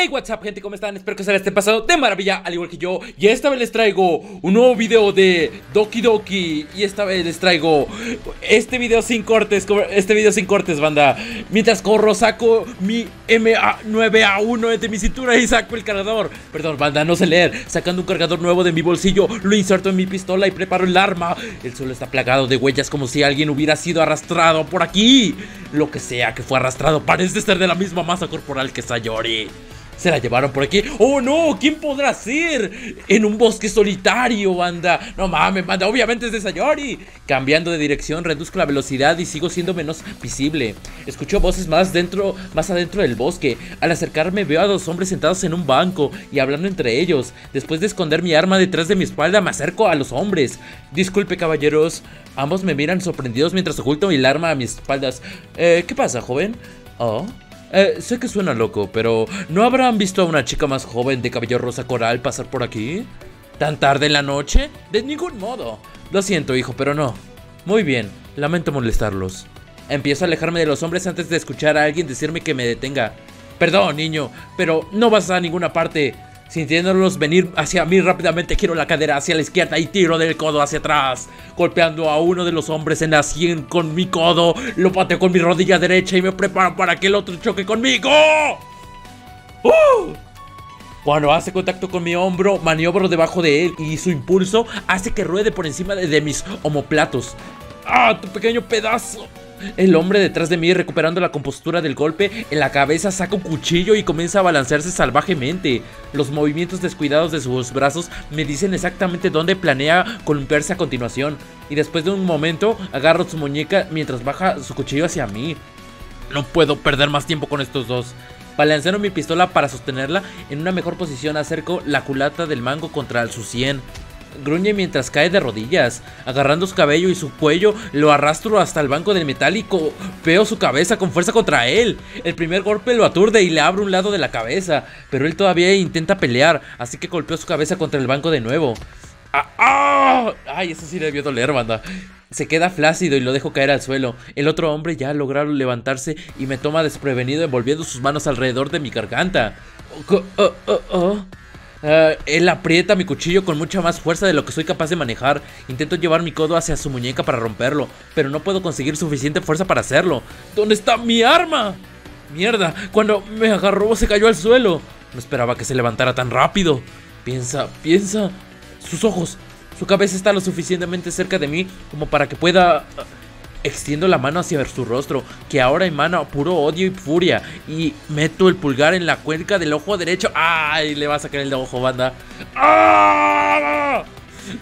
Hey, what's up gente, ¿cómo están? Espero que se les esté pasando de maravilla, al igual que yo. Y esta vez les traigo un nuevo video de Doki Doki. Y esta vez les traigo este video sin cortes Este video sin cortes, banda. Mientras corro, saco mi MA9A1 de mi cintura y saco el cargador. Perdón, banda, no sé leer. Sacando un cargador nuevo de mi bolsillo Lo inserto en mi pistola y preparo el arma. El suelo está plagado de huellas como si alguien hubiera sido arrastrado por aquí. Lo que sea que fue arrastrado parece ser de la misma masa corporal que Sayori se la llevaron por aquí. ¡Oh, no! ¿Quién podrá ser? En un bosque solitario, banda. No mames, banda. Obviamente es de Sayori. Cambiando de dirección, reduzco la velocidad y sigo siendo menos visible. Escucho voces más dentro, más adentro del bosque. Al acercarme veo a dos hombres sentados en un banco y hablando entre ellos. Después de esconder mi arma detrás de mi espalda, me acerco a los hombres. Disculpe, caballeros. Ambos me miran sorprendidos mientras oculto mi arma a mis espaldas. Eh, ¿qué pasa, joven? Oh. Eh, sé que suena loco, pero ¿no habrán visto a una chica más joven de cabello rosa coral pasar por aquí? ¿Tan tarde en la noche? De ningún modo. Lo siento, hijo, pero no. Muy bien, lamento molestarlos. Empiezo a alejarme de los hombres antes de escuchar a alguien decirme que me detenga. Perdón, niño, pero no vas a ninguna parte. Sintiéndolos venir hacia mí rápidamente, giro la cadera hacia la izquierda y tiro del codo hacia atrás. Golpeando a uno de los hombres en la sien con mi codo, lo pateo con mi rodilla derecha y me preparo para que el otro choque conmigo. ¡Uh! Cuando hace contacto con mi hombro, maniobro debajo de él y su impulso hace que ruede por encima de, de mis homoplatos. ¡Ah, tu pequeño pedazo! El hombre detrás de mí, recuperando la compostura del golpe, en la cabeza saca un cuchillo y comienza a balancearse salvajemente. Los movimientos descuidados de sus brazos me dicen exactamente dónde planea columpiarse a continuación. Y después de un momento, agarro su muñeca mientras baja su cuchillo hacia mí. No puedo perder más tiempo con estos dos. Balanceo mi pistola para sostenerla en una mejor posición, acerco la culata del mango contra su sien gruñe mientras cae de rodillas. Agarrando su cabello y su cuello, lo arrastro hasta el banco del metálico. Veo su cabeza con fuerza contra él. El primer golpe lo aturde y le abre un lado de la cabeza. Pero él todavía intenta pelear, así que golpeo su cabeza contra el banco de nuevo. ¡Ah! ¡Ah! ¡Ay, eso sí debió doler, banda! Se queda flácido y lo dejo caer al suelo. El otro hombre ya ha logrado levantarse y me toma desprevenido envolviendo sus manos alrededor de mi garganta. Oh, oh, oh. Uh, él aprieta mi cuchillo con mucha más fuerza de lo que soy capaz de manejar. Intento llevar mi codo hacia su muñeca para romperlo, pero no puedo conseguir suficiente fuerza para hacerlo. ¿Dónde está mi arma? Mierda, cuando me agarró se cayó al suelo. No esperaba que se levantara tan rápido. Piensa, piensa. Sus ojos. Su cabeza está lo suficientemente cerca de mí como para que pueda... Extiendo la mano hacia su rostro, que ahora emana puro odio y furia. Y meto el pulgar en la cuenca del ojo derecho. ¡Ay! Le va a sacar el de ojo, banda. ¡Ah!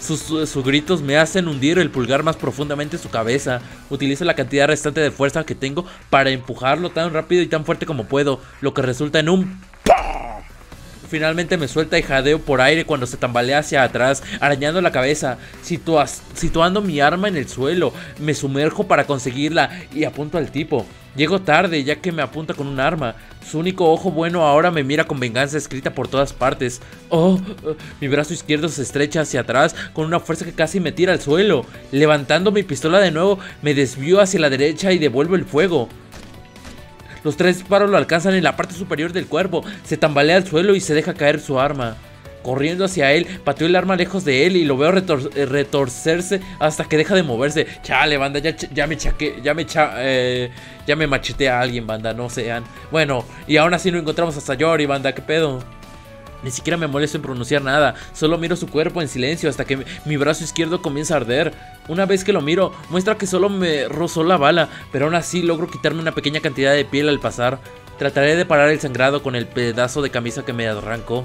Sus, gritos me hacen hundir el pulgar más profundamente en su cabeza. Utilizo la cantidad restante de fuerza que tengo para empujarlo tan rápido y tan fuerte como puedo, lo que resulta en un Finalmente me suelta y jadeo por aire cuando se tambalea hacia atrás, arañando la cabeza, situando mi arma en el suelo. Me sumerjo para conseguirla y apunto al tipo. Llego tarde ya que me apunta con un arma. Su único ojo bueno ahora me mira con venganza escrita por todas partes. Oh, mi brazo izquierdo se estrecha hacia atrás con una fuerza que casi me tira al suelo. Levantando mi pistola de nuevo, me desvío hacia la derecha y devuelvo el fuego. Los tres disparos lo alcanzan en la parte superior del cuerpo. Se tambalea al suelo y se deja caer su arma. Corriendo hacia él, pateo el arma lejos de él y lo veo eh, retorcerse hasta que deja de moverse. Chale, banda, ya, ya me chaque, ya me cha, eh, ya me machetea a alguien, banda, no sean. Bueno, y aún así no encontramos a Sayori, banda, ¿qué pedo? Ni siquiera me molesto en pronunciar nada, solo miro su cuerpo en silencio hasta que mi brazo izquierdo comienza a arder. Una vez que lo miro, muestra que solo me rozó la bala, pero aún así logro quitarme una pequeña cantidad de piel al pasar. Trataré de parar el sangrado con el pedazo de camisa que me arrancó.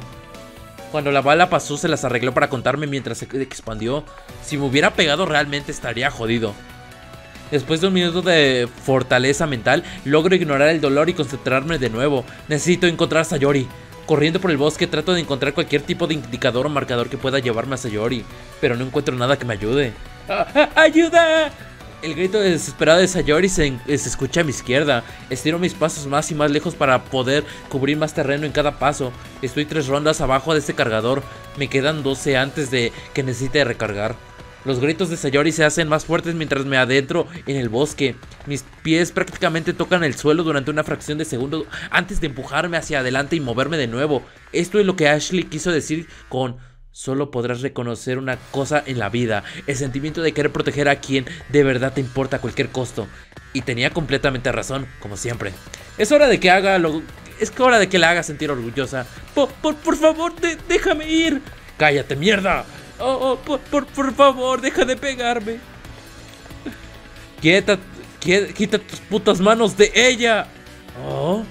Cuando la bala pasó se las arregló para contarme mientras se expandió. Si me hubiera pegado realmente estaría jodido. Después de un minuto de fortaleza mental, logro ignorar el dolor y concentrarme de nuevo. Necesito encontrar a Sayori. Corriendo por el bosque trato de encontrar cualquier tipo de indicador o marcador que pueda llevarme a Sayori, pero no encuentro nada que me ayude. ¡Ah, ah, ¡Ayuda! El grito desesperado de Sayori se, se, escucha a mi izquierda. Estiro mis pasos más y más lejos para poder cubrir más terreno en cada paso. Estoy tres rondas abajo de este cargador. Me quedan 12 antes de que necesite recargar. Los gritos de Sayori se hacen más fuertes mientras me adentro en el bosque. Mis pies prácticamente tocan el suelo durante una fracción de segundo antes de empujarme hacia adelante y moverme de nuevo. Esto es lo que Ashley quiso decir con solo podrás reconocer una cosa en la vida, el sentimiento de querer proteger a quien de verdad te importa a cualquier costo. Y tenía completamente razón, como siempre. Es hora de que haga lo... Es hora de que la haga sentir orgullosa. Por, por, favor, déjame ir. Cállate, mierda. Oh, oh por, por, favor, deja de pegarme. Quieta, quita tus putas manos de ella. Oh.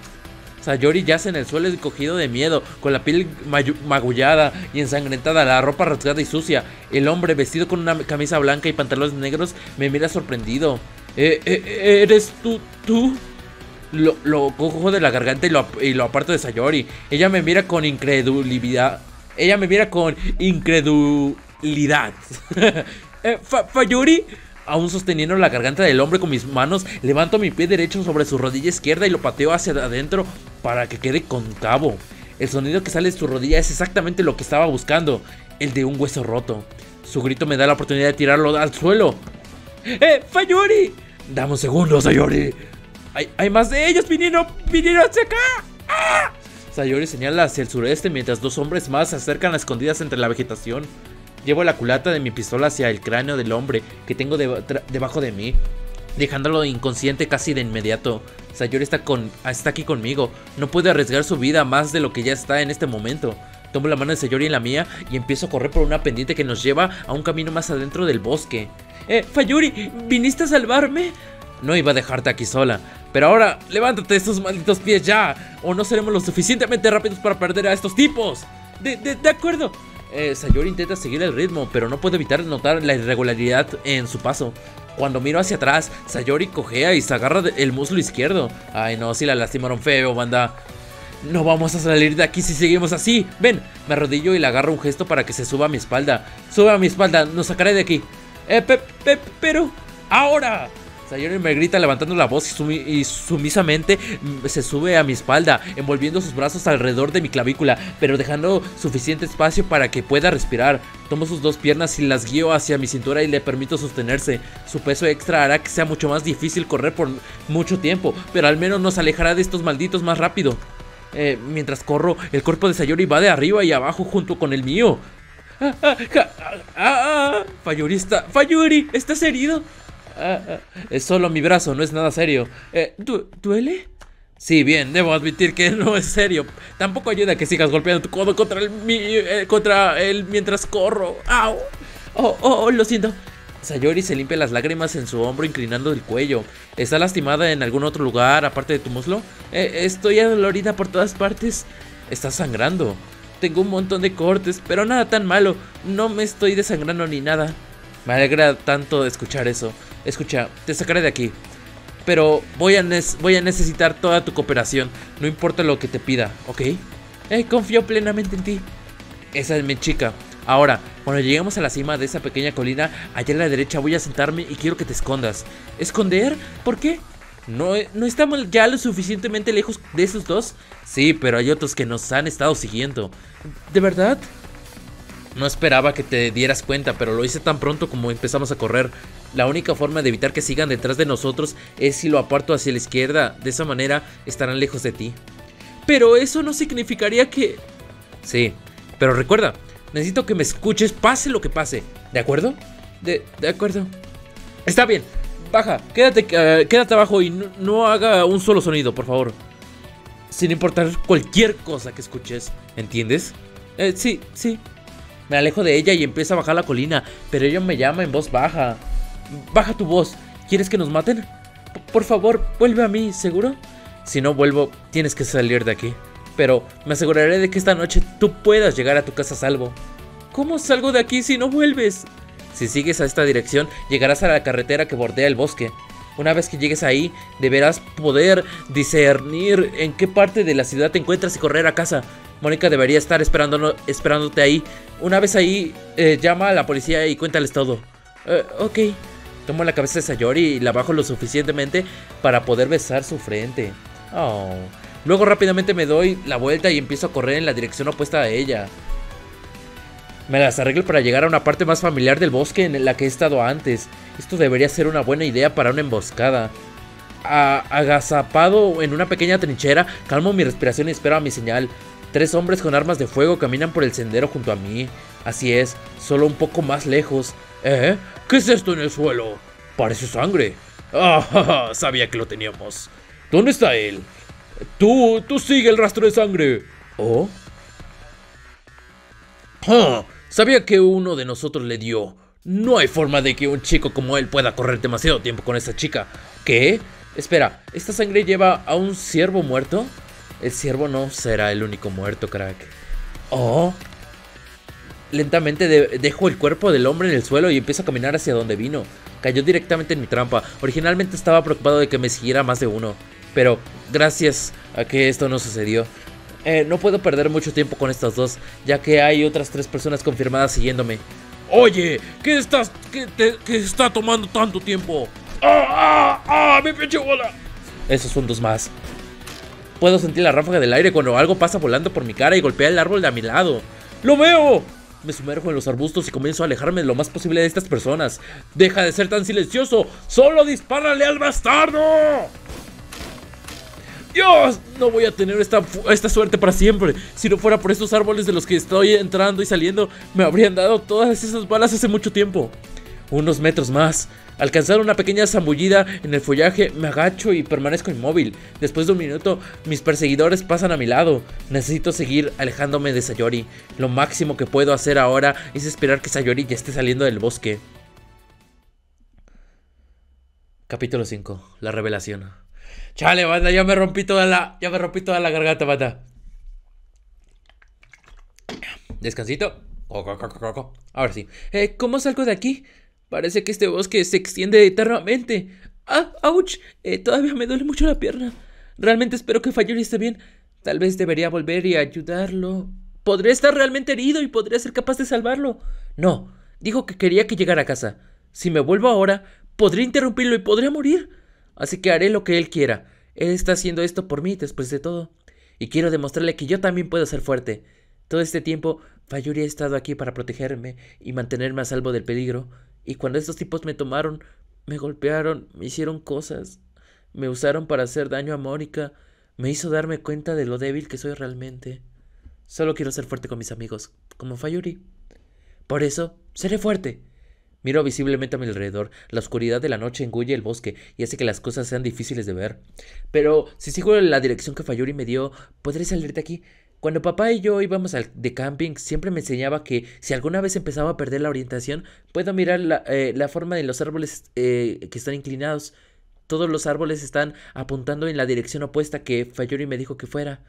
Sayori yace en el suelo cogido de miedo, con la piel magullada y ensangrentada, la ropa rasgada y sucia. El hombre, vestido con una camisa blanca y pantalones negros, me mira sorprendido. Eh, eh, ¿Eres tú? ¿Tú? Lo, lo, cojo de la garganta y lo, y lo aparto de Sayori. Ella me mira con incredulidad. Ella me mira con incredulidad. eh, Fayuri, aún sosteniendo la garganta del hombre con mis manos, levanto mi pie derecho sobre su rodilla izquierda y lo pateo hacia adentro para que quede concavo. El sonido que sale de su rodilla es exactamente lo que estaba buscando, el de un hueso roto. Su grito me da la oportunidad de tirarlo al suelo. ¡Eh, Fayuri! Dame un segundo. Hay, hay más de ellos viniendo, viniendo hacia acá. ¡Ah! Sayori señala hacia el sureste mientras dos hombres más se acercan a escondidas entre la vegetación. Llevo la culata de mi pistola hacia el cráneo del hombre que tengo debajo de mí, dejándolo inconsciente casi de inmediato. Sayori está, con, está aquí conmigo, no puede arriesgar su vida más de lo que ya está en este momento. Tomo la mano de Sayori en la mía y empiezo a correr por una pendiente que nos lleva a un camino más adentro del bosque. ¡Eh, Fayuri! ¿Viniste a salvarme? No iba a dejarte aquí sola. Pero ahora, levántate estos malditos pies ya. O no seremos lo suficientemente rápidos para perder a estos tipos. De, de, de acuerdo. Eh, Sayori intenta seguir el ritmo, pero no puede evitar notar la irregularidad en su paso. Cuando miro hacia atrás, Sayori cojea y se agarra el muslo izquierdo. Ay no, si la lastimaron feo, banda. No vamos a salir de aquí si seguimos así. Ven, me arrodillo y le agarro un gesto para que se suba a mi espalda. Sube a mi espalda, nos sacaré de aquí. Eh, pe, pe, pero... ¡Ahora! Sayori me grita levantando la voz y, sumisamente mm, se sube a mi espalda, envolviendo sus brazos alrededor de mi clavícula, pero dejando suficiente espacio para que pueda respirar. Tomo sus dos piernas y las guío hacia mi cintura y le permito sostenerse. Su peso extra hará que sea mucho más difícil correr por mucho tiempo, pero al menos nos alejará de estos malditos más rápido. Eh, mientras corro, el cuerpo de Sayori va de arriba y abajo junto con el mío. Ah, ah, ah, ah Fayuri Fayuri, ¿estás herido? Es solo mi brazo, no es nada serio. Eh, ¿Duele? Sí, bien, debo admitir que no es serio. Tampoco ayuda que sigas golpeando tu codo contra el, eh, contra él mientras corro. ¡Au! Oh, oh, oh, lo siento. Sayori se limpia las lágrimas en su hombro inclinando el cuello. ¿Está lastimada en algún otro lugar aparte de tu muslo? Eh, estoy adolorida por todas partes. Está sangrando. Tengo un montón de cortes, pero nada tan malo. No me estoy desangrando ni nada. Me alegra tanto escuchar eso. Escucha, te sacaré de aquí. Pero voy a, necesitar toda tu cooperación, no importa lo que te pida, ¿ok? Eh, confío plenamente en ti. Esa es mi chica. Ahora, cuando lleguemos a la cima de esa pequeña colina, allá a la derecha voy a sentarme y quiero que te escondas. ¿Esconder? ¿Por qué? ¿No, ¿No estamos ya lo suficientemente lejos de esos dos? Sí, pero hay otros que nos han estado siguiendo. ¿De verdad? No esperaba que te dieras cuenta, pero lo hice tan pronto como empezamos a correr. La única forma de evitar que sigan detrás de nosotros es si lo aparto hacia la izquierda. De esa manera estarán lejos de ti. Pero eso no significaría que... Sí, pero recuerda, necesito que me escuches pase lo que pase. ¿De acuerdo? De, acuerdo. Está bien. Baja, quédate, uh, quédate abajo y no, haga un solo sonido, por favor. Sin importar cualquier cosa que escuches, ¿entiendes? Eh, sí, sí. Me alejo de ella y empiezo a bajar la colina, pero ella me llama en voz baja. Baja tu voz. ¿Quieres que nos maten? por favor, vuelve a mí, ¿seguro? Si no vuelvo, tienes que salir de aquí. Pero me aseguraré de que esta noche tú puedas llegar a tu casa a salvo. ¿Cómo salgo de aquí si no vuelves? Si sigues a esta dirección, llegarás a la carretera que bordea el bosque. Una vez que llegues ahí, deberás poder discernir en qué parte de la ciudad te encuentras y correr a casa. Mónica debería estar esperándote ahí. Una vez ahí, eh, llama a la policía y cuéntales todo. Eh, ok. Tomo la cabeza de Sayori y la bajo lo suficientemente para poder besar su frente. Oh. Luego rápidamente me doy la vuelta y empiezo a correr en la dirección opuesta a ella. Me las arreglo para llegar a una parte más familiar del bosque en la que he estado antes. Esto debería ser una buena idea para una emboscada. agazapado en una pequeña trinchera, calmo mi respiración y espero a mi señal. Tres hombres con armas de fuego caminan por el sendero junto a mí. Así es, solo un poco más lejos. ¿Eh? ¿Qué es esto en el suelo? Parece sangre. Ah, sabía que lo teníamos. ¿Dónde está él? Tú, tú sigue el rastro de sangre. ¿Oh? Ah, sabía que uno de nosotros le dio. No hay forma de que un chico como él pueda correr demasiado tiempo con esa chica. ¿Qué? Espera, ¿esta sangre lleva a un ciervo muerto? El ciervo no será el único muerto, crack. Oh. Lentamente dejo el cuerpo del hombre en el suelo y empiezo a caminar hacia donde vino. Cayó directamente en mi trampa. Originalmente estaba preocupado de que me siguiera más de uno. Pero gracias a que esto no sucedió. Eh, no puedo perder mucho tiempo con estas dos, ya que hay otras tres personas confirmadas siguiéndome. Oye, ¿qué estás, qué, te, qué está tomando tanto tiempo? ¡Ah, ah, ah! ¡Mi pinche bola! Esos son dos más. Puedo sentir la ráfaga del aire cuando algo pasa volando por mi cara y golpea el árbol de a mi lado. ¡Lo veo! Me sumerjo en los arbustos y comienzo a alejarme lo más posible de estas personas. ¡Deja de ser tan silencioso! ¡Solo dispárale al bastardo! ¡Dios! No voy a tener esta, esta suerte para siempre. Si no fuera por estos árboles de los que estoy entrando y saliendo, me habrían dado todas esas balas hace mucho tiempo. Unos metros más. Alcanzar una pequeña zambullida en el follaje, me agacho y permanezco inmóvil. Después de un minuto, mis perseguidores pasan a mi lado. Necesito seguir alejándome de Sayori. Lo máximo que puedo hacer ahora es esperar que Sayori ya esté saliendo del bosque. Capítulo 5. La revelación. Chale, banda, ya me rompí toda la. Ya me rompí toda la garganta, banda. Descansito. Ahora sí. Eh, ¿Cómo salgo de aquí? Parece que este bosque se extiende eternamente. ¡Ah! ¡Auch! Eh, todavía me duele mucho la pierna. Realmente espero que Fayori esté bien. Tal vez debería volver y ayudarlo. Podría estar realmente herido y podría ser capaz de salvarlo. No, dijo que quería que llegara a casa. Si me vuelvo ahora, podría interrumpirlo y podría morir. Así que haré lo que él quiera. Él está haciendo esto por mí, después de todo. Y quiero demostrarle que yo también puedo ser fuerte. Todo este tiempo, Fayuri ha estado aquí para protegerme y mantenerme a salvo del peligro. Y cuando estos tipos me tomaron, me golpearon, me hicieron cosas, me usaron para hacer daño a Mónica, me hizo darme cuenta de lo débil que soy realmente. Solo quiero ser fuerte con mis amigos, como Fayuri. Por eso, seré fuerte. Miro visiblemente a mi alrededor. La oscuridad de la noche engulle el bosque y hace que las cosas sean difíciles de ver. Pero si sigo la dirección que Fayuri me dio, podré salir de aquí. Cuando papá y yo íbamos al, de camping, siempre me enseñaba que si alguna vez empezaba a perder la orientación, puedo mirar la, eh, forma de los árboles eh, que están inclinados. Todos los árboles están apuntando en la dirección opuesta que Fayori me dijo que fuera.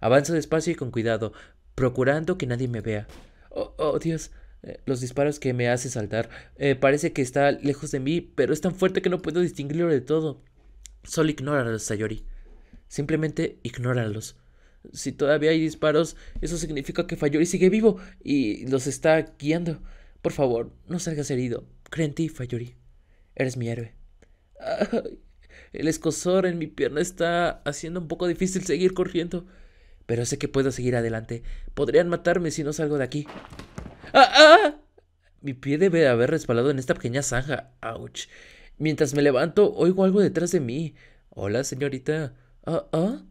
Avanzo despacio y con cuidado, procurando que nadie me vea. Oh, oh Dios, eh, los disparos que me hace saltar. parece que está lejos de mí, pero es tan fuerte que no puedo distinguirlo de todo. Solo ignóralos, Sayori. Simplemente ignóralos. Si todavía hay disparos, eso significa que Fayori sigue vivo y los está guiando. Por favor, no salgas herido. Cree en ti, Fayori. Eres mi héroe. el escosor en mi pierna está haciendo un poco difícil seguir corriendo. Pero sé que puedo seguir adelante. Podrían matarme si no salgo de aquí. ¡Ah! ah! Mi pie debe haber respaldado en esta pequeña zanja. ¡Auch! Mientras me levanto, oigo algo detrás de mí. Hola, señorita. ¿Ah? ¿Ah?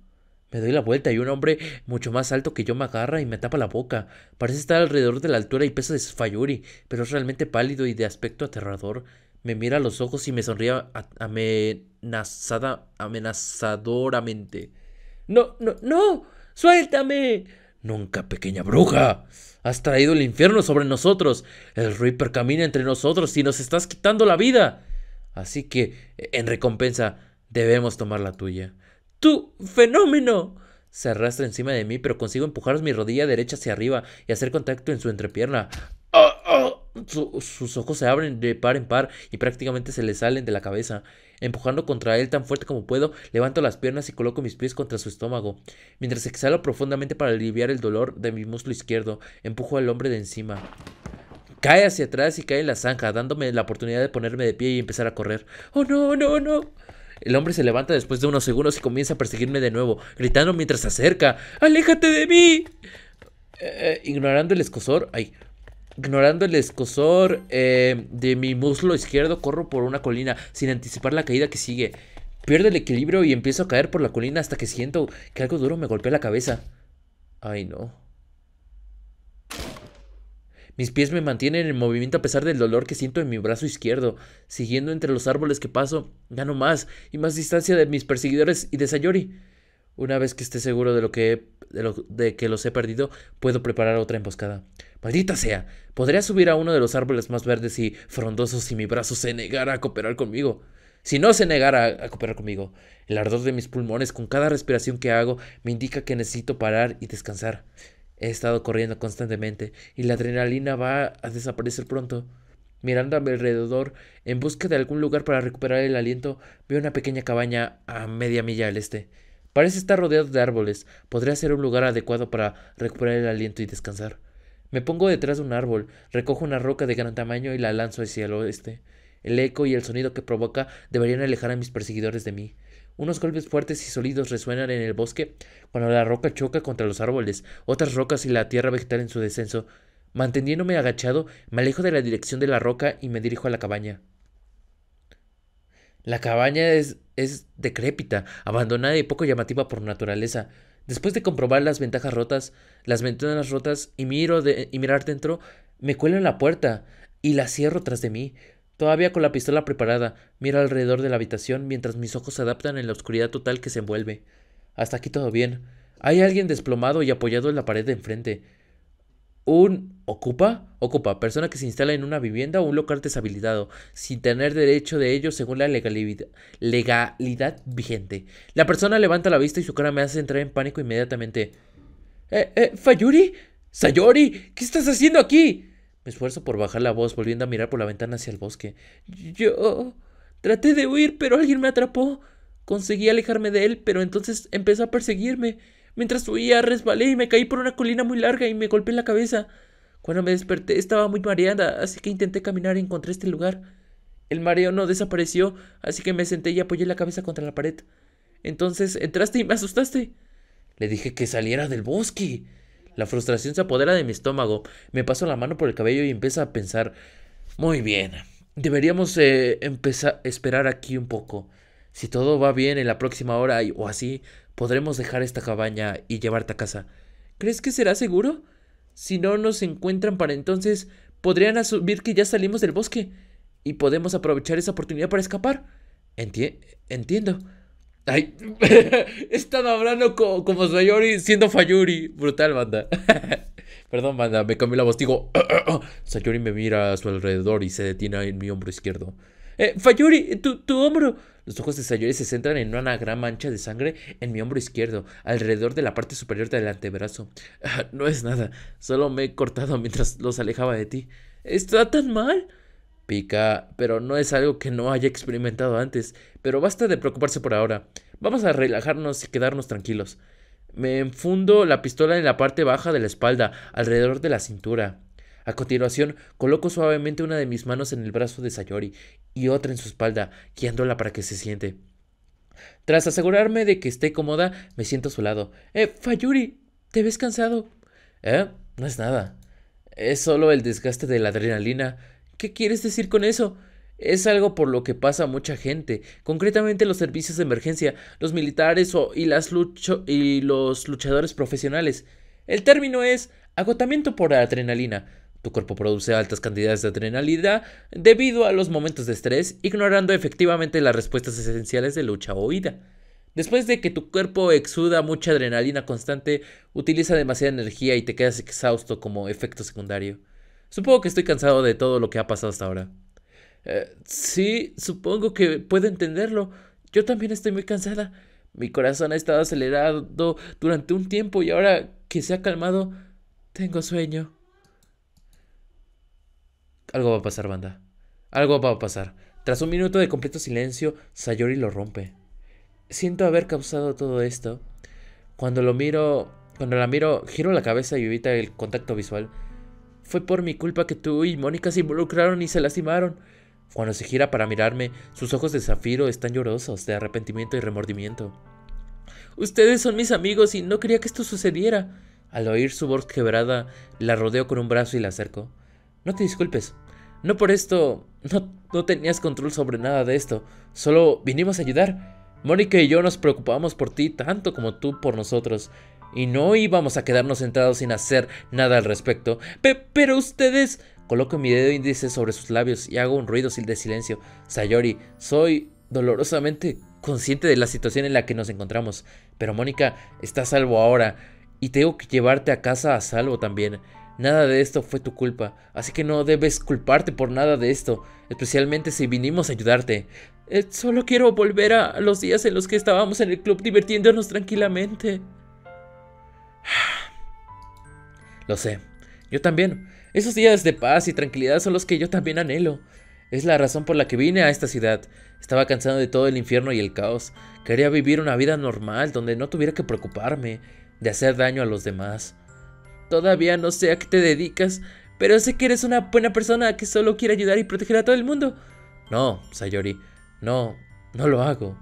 Me doy la vuelta y un hombre mucho más alto que yo me agarra y me tapa la boca. Parece estar alrededor de la altura y peso de Fayuri, pero es realmente pálido y de aspecto aterrador. Me mira a los ojos y me sonríe amenazada, amenazadoramente. No, no, no, suéltame. Nunca, pequeña bruja. Has traído el infierno sobre nosotros. El Reaper camina entre nosotros y nos estás quitando la vida. Así que, en recompensa, debemos tomar la tuya. ¡Tú, fenómeno! Se arrastra encima de mí, pero consigo empujar mi rodilla derecha hacia arriba y hacer contacto en su entrepierna. ¡Ah, ah! sus ojos se abren de par en par y prácticamente se le salen de la cabeza. Empujando contra él tan fuerte como puedo, levanto las piernas y coloco mis pies contra su estómago. Mientras exhalo profundamente para aliviar el dolor de mi muslo izquierdo, empujo al hombre de encima. Cae hacia atrás y cae en la zanja, dándome la oportunidad de ponerme de pie y empezar a correr. ¡Oh, no, no, no! El hombre se levanta después de unos segundos y comienza a perseguirme de nuevo, gritando mientras se acerca. ¡Aléjate de mí! Eh, ignorando el escosor, ay, Ignorando el escosor eh, de mi muslo izquierdo, corro por una colina sin anticipar la caída que sigue. Pierdo el equilibrio y empiezo a caer por la colina hasta que siento que algo duro me golpea la cabeza. Ay, no. Mis pies me mantienen en movimiento a pesar del dolor que siento en mi brazo izquierdo. Siguiendo entre los árboles que paso, gano más y más distancia de mis perseguidores y de Sayori. Una vez que esté seguro de lo que de, que los he perdido, puedo preparar otra emboscada. Maldita sea, podría subir a uno de los árboles más verdes y frondosos si mi brazo se negara a cooperar conmigo. Si no se negara a cooperar conmigo, el ardor de mis pulmones con cada respiración que hago me indica que necesito parar y descansar. He estado corriendo constantemente y la adrenalina va a desaparecer pronto. Mirando a mi alrededor, en busca de algún lugar para recuperar el aliento, veo una pequeña cabaña a media milla al este. Parece estar rodeado de árboles. Podría ser un lugar adecuado para recuperar el aliento y descansar. Me pongo detrás de un árbol, recojo una roca de gran tamaño y la lanzo hacia el oeste. El eco y el sonido que provoca deberían alejar a mis perseguidores de mí. Unos golpes fuertes y sólidos resuenan en el bosque cuando la roca choca contra los árboles, otras rocas y la tierra vegetal en su descenso. Manteniéndome agachado, me alejo de la dirección de la roca y me dirijo a la cabaña. La cabaña es, es decrépita, abandonada y poco llamativa por naturaleza. Después de comprobar las ventajas rotas, las ventanas rotas y, miro y mirar dentro, me cuelo en la puerta y la cierro tras de mí. Todavía con la pistola preparada, miro alrededor de la habitación mientras mis ojos se adaptan en la oscuridad total que se envuelve. Hasta aquí todo bien. Hay alguien desplomado y apoyado en la pared de enfrente. Un ocupa, ocupa, persona que se instala en una vivienda o un local deshabilitado, sin tener derecho de ello según la legalidad, vigente. La persona levanta la vista y su cara me hace entrar en pánico inmediatamente. Eh, eh, Fayuri, Sayori, ¿qué estás haciendo aquí? Me esfuerzo por bajar la voz, volviendo a mirar por la ventana hacia el bosque. Yo traté de huir, pero alguien me atrapó. Conseguí alejarme de él, pero entonces empezó a perseguirme. Mientras huía, resbalé y me caí por una colina muy larga y me golpeé la cabeza. Cuando me desperté estaba muy mareada, así que intenté caminar y encontré este lugar. El mareo no desapareció, así que me senté y apoyé la cabeza contra la pared. Entonces entraste y me asustaste. Le dije que saliera del bosque. La frustración se apodera de mi estómago. Me paso la mano por el cabello y empiezo a pensar. Muy bien. Deberíamos eh, empezar esperar aquí un poco. Si todo va bien en la próxima hora o así, podremos dejar esta cabaña y llevarte a casa. ¿Crees que será seguro? Si no nos encuentran para entonces, podrían asumir que ya salimos del bosque y podemos aprovechar esa oportunidad para escapar. entiendo. Ay, estado hablando como Sayori siendo Fayuri. Brutal, banda. Perdón, banda, me cambié la voz. Digo, Sayori me mira a su alrededor y se detiene en mi hombro izquierdo. Eh, Fayuri, tu, tu hombro. Los ojos de Sayori se centran en una gran mancha de sangre en mi hombro izquierdo, alrededor de la parte superior del antebrazo. no es nada, solo me he cortado mientras los alejaba de ti. ¿Está tan mal? Pero no es algo que no haya experimentado antes. Pero basta de preocuparse por ahora. Vamos a relajarnos y quedarnos tranquilos. Me enfundo la pistola en la parte baja de la espalda, alrededor de la cintura. A continuación, coloco suavemente una de mis manos en el brazo de Sayori y otra en su espalda, guiándola para que se siente. Tras asegurarme de que esté cómoda, me siento a su lado. Eh, Fayuri, ¿te ves cansado? Eh, no es nada. Es solo el desgaste de la adrenalina. ¿Qué quieres decir con eso? Es algo por lo que pasa mucha gente, concretamente los servicios de emergencia, los militares o, y, las y los luchadores profesionales. El término es agotamiento por adrenalina. Tu cuerpo produce altas cantidades de adrenalina debido a los momentos de estrés, ignorando efectivamente las respuestas esenciales de lucha o huida. Después de que tu cuerpo exuda mucha adrenalina constante, utiliza demasiada energía y te quedas exhausto como efecto secundario. Supongo que estoy cansado de todo lo que ha pasado hasta ahora. Eh, sí, supongo que puedo entenderlo. Yo también estoy muy cansada. Mi corazón ha estado acelerado durante un tiempo y ahora que se ha calmado, tengo sueño. Algo va a pasar, banda. Algo va a pasar. Tras un minuto de completo silencio, Sayori lo rompe. Siento haber causado todo esto. Cuando lo miro, cuando la miro, giro la cabeza y evita el contacto visual. Fue por mi culpa que tú y Mónica se involucraron y se lastimaron. Cuando se gira para mirarme, sus ojos de zafiro están llorosos de arrepentimiento y remordimiento. Ustedes son mis amigos y no quería que esto sucediera. Al oír su voz quebrada, la rodeo con un brazo y la acerco. no te disculpes. No por esto, no, no tenías control sobre nada de esto. Solo vinimos a ayudar. Mónica y yo nos preocupamos por ti tanto como tú por nosotros. Y no íbamos a quedarnos sentados sin hacer nada al respecto. pero ustedes... Coloco mi dedo índice sobre sus labios y hago un ruido de silencio. Sayori, soy dolorosamente consciente de la situación en la que nos encontramos. Pero Mónica está a salvo ahora. Y tengo que llevarte a casa a salvo también. Nada de esto fue tu culpa, así que no debes culparte por nada de esto, especialmente si vinimos a ayudarte. Eh, solo quiero volver a los días en los que estábamos en el club divirtiéndonos tranquilamente. Lo sé, yo también. Esos días de paz y tranquilidad son los que yo también anhelo. Es la razón por la que vine a esta ciudad. Estaba cansado de todo el infierno y el caos. Quería vivir una vida normal donde no tuviera que preocuparme de hacer daño a los demás. Todavía no sé a qué te dedicas, pero sé que eres una buena persona que solo quiere ayudar y proteger a todo el mundo. No, Sayori, no, no lo hago.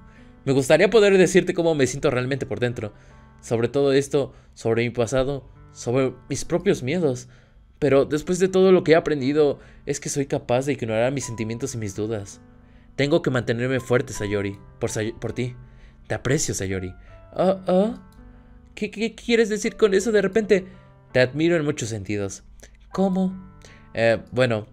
Me gustaría poder decirte cómo me siento realmente por dentro. Sobre todo esto, sobre mi pasado, sobre mis propios miedos. Pero después de todo lo que he aprendido, es que soy capaz de ignorar mis sentimientos y mis dudas. Tengo que mantenerme fuerte, Sayori, por, ti. Te aprecio, Sayori. ¿Ah, ah? ¿Qué, ¿Qué quieres decir con eso de repente? Te admiro en muchos sentidos. ¿Cómo? Eh, bueno,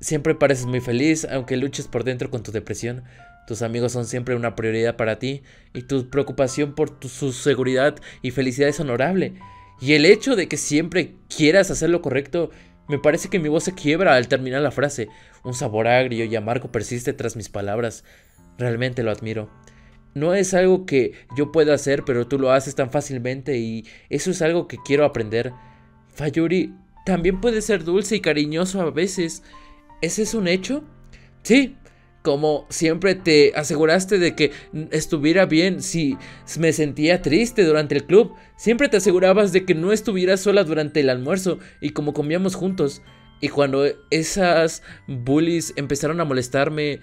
siempre pareces muy feliz, aunque luches por dentro con tu depresión. Tus amigos son siempre una prioridad para ti y tu preocupación por tu, su seguridad y felicidad es honorable. Y el hecho de que siempre quieras hacer lo correcto, me parece que mi voz se quiebra al terminar la frase. Un sabor agrio y amargo persiste tras mis palabras. Realmente lo admiro. No es algo que yo pueda hacer, pero tú lo haces tan fácilmente y eso es algo que quiero aprender. Fayuri también puede ser dulce y cariñoso a veces. ¿Ese es un hecho? Sí, como siempre te aseguraste de que estuviera bien si me sentía triste durante el club. Siempre te asegurabas de que no estuviera sola durante el almuerzo y como comíamos juntos. Y cuando esas bullies empezaron a molestarme,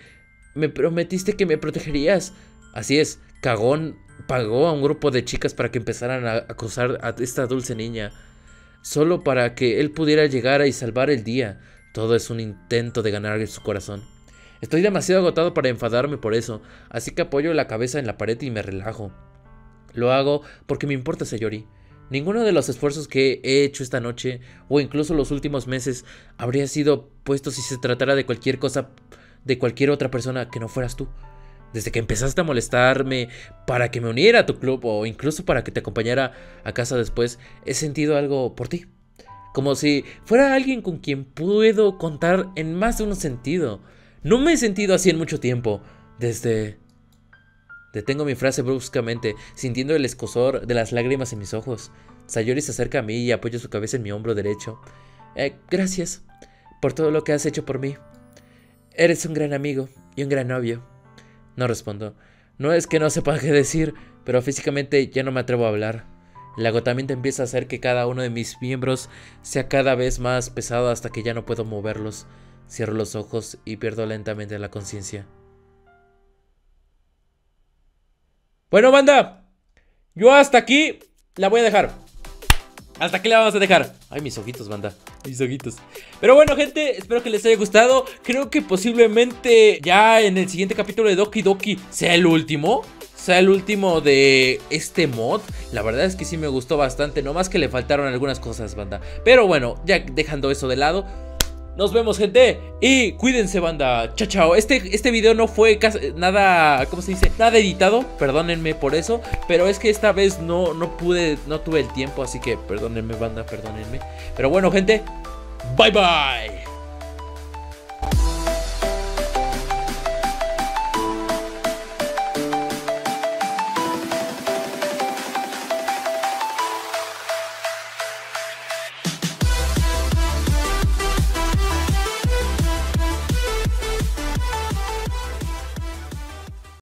me prometiste que me protegerías. Así es, Cagón pagó a un grupo de chicas para que empezaran a acusar a esta dulce niña solo para que él pudiera llegar y salvar el día. Todo es un intento de ganar su corazón. Estoy demasiado agotado para enfadarme por eso, así que apoyo la cabeza en la pared y me relajo. Lo hago porque me importa, Sayori. Ninguno de los esfuerzos que he hecho esta noche, o incluso los últimos meses, habría sido puesto si se tratara de cualquier cosa, de cualquier otra persona que no fueras tú. Desde que empezaste a molestarme para que me uniera a tu club o incluso para que te acompañara a casa después, he sentido algo por ti. Como si fuera alguien con quien puedo contar en más de un sentido. No me he sentido así en mucho tiempo. Desde... Detengo mi frase bruscamente, sintiendo el escosor de las lágrimas en mis ojos. Sayori se acerca a mí y apoya su cabeza en mi hombro derecho. Eh, gracias por todo lo que has hecho por mí. Eres un gran amigo y un gran novio. No respondo. No es que no sepa qué decir, pero físicamente ya no me atrevo a hablar. El agotamiento empieza a hacer que cada uno de mis miembros sea cada vez más pesado hasta que ya no puedo moverlos. Cierro los ojos y pierdo lentamente la conciencia. Bueno, banda, yo hasta aquí la voy a dejar. Hasta aquí la vamos a dejar. Ay, mis ojitos, banda. Mis ojitos. Pero bueno, gente, espero que les haya gustado. Creo que posiblemente ya en el siguiente capítulo de Doki Doki sea el último. Sea el último de este mod. La verdad es que sí me gustó bastante. No más que le faltaron algunas cosas, banda. Pero bueno, ya dejando eso de lado. Nos vemos, gente. Y cuídense, banda. Chao, chao. Este, este video no fue nada, ¿cómo se dice? Nada editado. Perdónenme por eso. Pero es que esta vez no, no pude, no tuve el tiempo. Así que perdónenme, banda, perdónenme. Pero bueno, gente. Bye, bye.